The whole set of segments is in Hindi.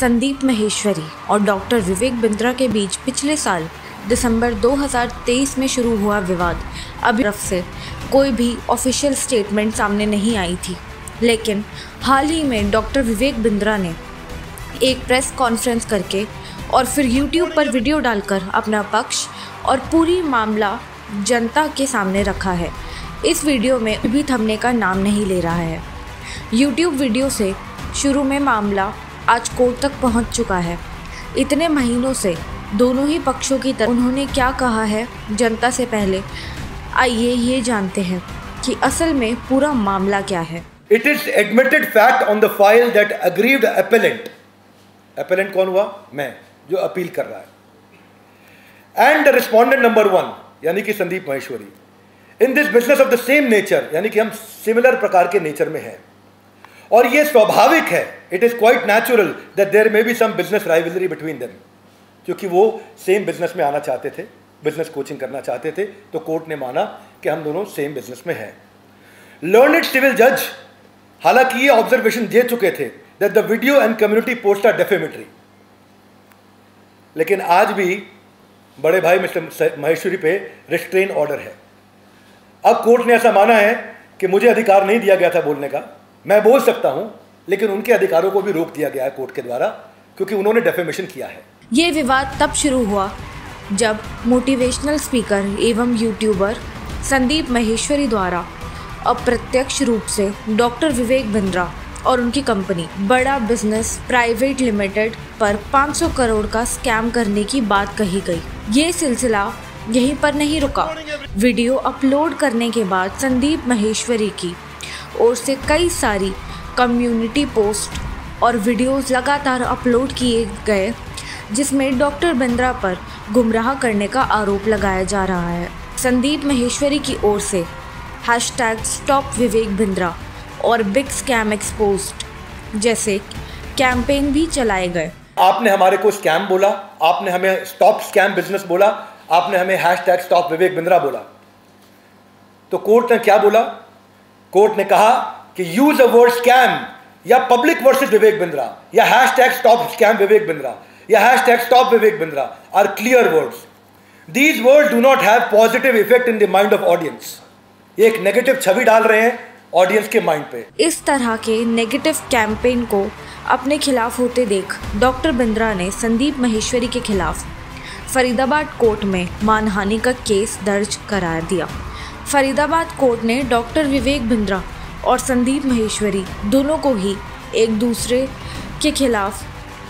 संदीप महेश्वरी और डॉक्टर विवेक बिंद्रा के बीच पिछले साल दिसंबर 2023 में शुरू हुआ विवाद। अभी तरफ़ से कोई भी ऑफिशियल स्टेटमेंट सामने नहीं आई थी। लेकिन हाल ही में डॉक्टर विवेक बिंद्रा ने एक प्रेस कॉन्फ्रेंस करके और फिर यूट्यूब पर वीडियो डालकर अपना पक्ष और पूरी मामला जनता के सामने रखा है। इस वीडियो में भी थमने का नाम नहीं ले रहा है। यूट्यूब वीडियो से शुरू में मामला आज कोर्ट तक पहुँच चुका है। इतने महीनों से दोनों ही पक्षों की तरफ़ उन्होंने क्या कहा है जनता से पहले? आइए ये जानते हैं कि असल में पूरा मामला क्या है। It is admitted fact on the file that aggrieved appellant, appellant कौन हुआ? मैं जो अपील कर रहा है। एंड रिस्पॉन्डेंट नंबर वन यानी कि Sandeep Maheshwari. In this business of the same nature यानी कि हम सिमिलर प्रकार के नेचर में हैं और ये स्वाभाविक है it is quite natural that there may be some business rivalry between them क्योंकि वो सेम बिज़नेस में आना चाहते थे बिज़नेस कोचिंग करना चाहते थे तो कोर्ट ने माना कि हम दोनों सेम बिज़नेस में हैं। लर्न इट सिविल जज हालाँकि ये ऑब्जर्वेशन दे चुके थे that the video and community post are defamatory लेकिन आज भी बड़े भाई मिस्टर महेश्वरी पे रिस्ट्रेन ऑर्डर है। अब कोर्ट ने ऐसा माना है कि मुझे अधिकार नहीं दिया गया था बोलने का। मैं बोल सकता हूँ, लेकिन उनके अधिकारों को भी रोक दिया गया है कोर्ट के द्वारा, क्योंकि उन्होंने डेफेमेशन किया है। ये विवाद तब शुरू हुआ जब मोटिवेशनल स्पीकर एवं यूट्यूबर संदीप महेश्वरी द्वारा अप्रत्यक्ष रूप से डॉक्टर विवेक बिंद्रा और उनकी कंपनी बड़ा बिज़नेस प्राइवेट लिमिटेड पर 500 करोड़ का स्कैम करने की बात कही गई। ये सिलसिला यहीं पर नहीं रुका। वीडियो अपलोड करने के बाद संदीप महेश्वरी की ओर से कई सारी कम्युनिटी पोस्ट और वीडियोस लगातार अपलोड किए गए, जिसमें डॉक्टर बिंद्रा पर गुमराह करने का आरोप लगाया जा रहा है। संदीप महेश्वरी की ओर से हैशटैग स्टॉप विवेक बिंद्रा और बिग स्कैम एक्सपोज्ड जैसे कैंपेन भी चलाए गए। आपने हमारे को स्कैम बोला, आपने हमें स्टॉप स्कैम बिज़नेस बोला, आपने हमें hash tag stop Vivek Bindra बोला। तो कोर्ट ने क्या बोला? कोर्ट ने कहा कि यूज़ अ वर्ड स्कैम या पब्लिक वर्सेस विवेक बिंद्रा या hashtag stop scam Vivek Bindra या hashtag stop Vivek Bindra are clear words these word do not have positive effect in the mind of audience एक नेगेटिव छवि डाल रहे हैं ऑडियंस के माइंड पे। इस तरह के नेगेटिव कैंपेन को अपने खिलाफ होते देख डॉक्टर बिंद्रा ने संदीप महेश्वरी के खिलाफ फरीदाबाद कोर्ट में मानहानि का केस दर्ज करा दिया। फरीदाबाद कोर्ट ने डॉक्टर विवेक बिंद्रा और संदीप महेश्वरी दोनों को ही एक दूसरे के खिलाफ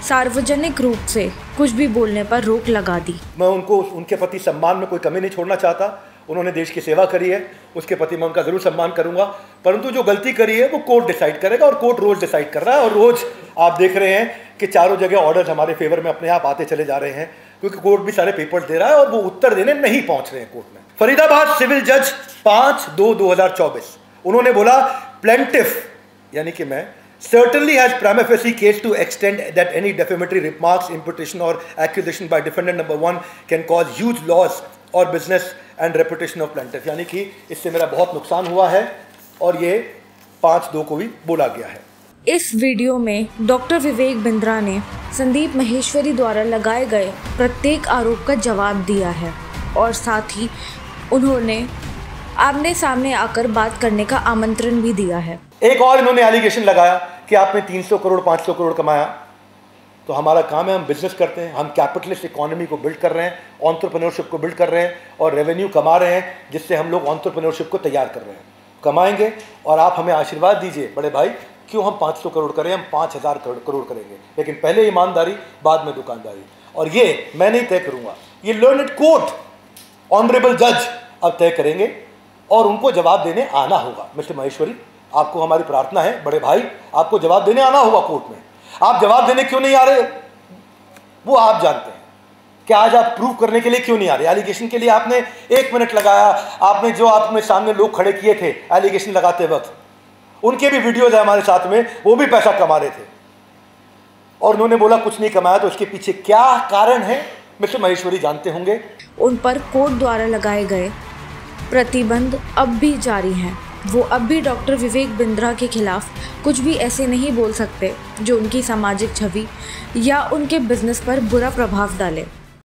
सार्वजनिक रूप से कुछ भी बोलने पर रोक लगा दी। मैं उनको उनके प्रति सम्मान में कोई कमी नहीं छोड़ना चाहता। उन्होंने देश की सेवा करी है, उसके प्रति मैं उनका ज़रूर सम्मान करूँगा। परंतु जो गलती करी है, वो कोर्ट डिसाइड करेगा और कोर्ट रोज़ डिसाइड कर रहा है। और रोज़ आप देख रहे हैं कि चारों जगह ऑर्डर हमारे फेवर में अपने आप आते चले जा रहे हैं, क्योंकि कोर्ट भी सारे पेपर्स दे रहा है और वो उत्तर देने नहीं पहुँच रहे हैं कोर्ट में। फरीदाबाद सिविल जज पाँच दो दो हज़ार चौबीस। उन्होंने बोला प्लेंटिफ यानी कि मैं certainly has prima facie case to extend that any defamatory remarks, imputation or accusation by defendant number one can cause huge loss और business and reputation of plaintiff यानी कि इससे मेरा बहुत नुकसान हुआ है और ये पाँच दो को भी बोला गया है। इस वीडियो में डॉक्टर विवेक बिंद्रा ने संदीप महेश्वरी द्वारा लगाए गए प्रत्येक आरोप का जवाब दिया है और साथ ही उन्होंने आमने सामने आकर बात करने का आमंत्रण भी दिया है। एक और इन्होंने एलिगेशन लगाया कि आपने 300 करोड़ 500 करोड़ कमाया। तो हमारा काम है, हम बिज़नेस करते हैं, हम कैपिटलिस्ट इकोनॉमी को बिल्ड कर रहे हैं ऑन्टरप्रनोरशिप को बिल्ड कर रहे हैं और रेवेन्यू कमा रहे हैं, जिससे हम लोग ऑन्टरप्रनोरशिप को तैयार कर रहे हैं। कमाएँगे और आप हमें आशीर्वाद दीजिए, बड़े भाई, क्यों हम 500 करोड़ करें, हम 5000 करोड़ करोड़ करेंगे। लेकिन पहले ईमानदारी, बाद में दुकानदारी। और ये मैं नहीं तय करूँगा। ये लर्न इट कोर्ट ऑनरेबल जज अब तय करेंगे और उनको जवाब देने आना होगा। मिस्टर महेश्वरी, आपको हमारी प्रार्थना है, बड़े भाई, आपको जवाब देने आना होगा कोर्ट में। आप जवाब देने क्यों नहीं आ रहे वो आप जानते हैं। कि आज आप प्रूव करने के लिए क्यों नहीं आ रहे? एलिगेशन के लिए आपने एक मिनट लगाया, आपने जो आपने सामने लोग खड़े किए थे एलिगेशन लगाते वक्त, उनके भी वीडियोज़ है हमारे साथ में, वो भी पैसा कमा रहे थे। और उन्होंने बोला, कुछ नहीं कमाया तो उसके पीछे क्या कारण है? मिस्टर महेश्वरी जानते होंगे। उन पर कोर्ट द्वारा लगाए गए प्रतिबंध अब भी जारी हैं। वो अब भी डॉक्टर विवेक बिंद्रा के खिलाफ कुछ भी ऐसे नहीं बोल सकते जो उनकी सामाजिक छवि या उनके बिज़नेस पर बुरा प्रभाव डाले।